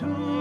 to